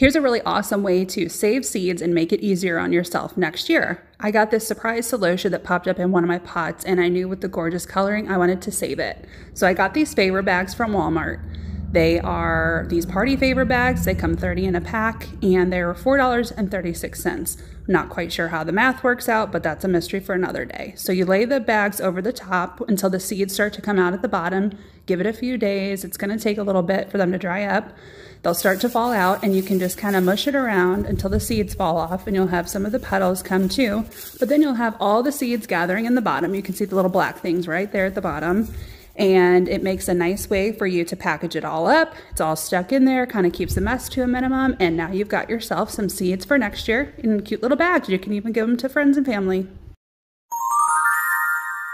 Here's a really awesome way to save seeds and make it easier on yourself next year. I got this surprise celosia that popped up in one of my pots and I knew with the gorgeous coloring I wanted to save it. So I got these favor bags from Walmart. They are these party favor bags. They come 30 in a pack and they're $4.36. Not quite sure how the math works out, but that's a mystery for another day. So you lay the bags over the top until the seeds start to come out at the bottom. Give it a few days. It's going to take a little bit for them to dry up. They'll start to fall out and you can just kind of mush it around until the seeds fall off and you'll have some of the petals come too. But then you'll have all the seeds gathering in the bottom. You can see the little black things right there at the bottom and it makes a nice way for you to package it all up. It's all stuck in there, kind of keeps the mess to a minimum, and now you've got yourself some seeds for next year in cute little bags. You can even give them to friends and family.